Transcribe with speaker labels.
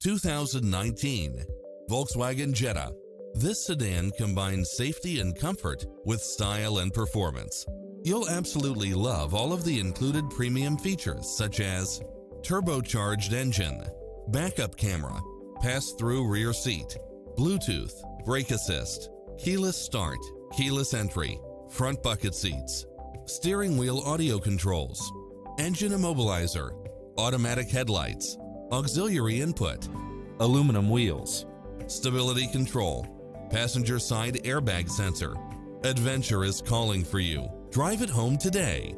Speaker 1: 2019 Volkswagen Jetta. This sedan combines safety and comfort with style and performance. You'll absolutely love all of the included premium features such as turbocharged engine, backup camera, pass-through rear seat, Bluetooth, brake assist, keyless start, keyless entry, front bucket seats, steering wheel audio controls, engine immobilizer, automatic headlights, auxiliary input, aluminum wheels, stability control, passenger side airbag sensor. Adventure is calling for you. Drive it home today.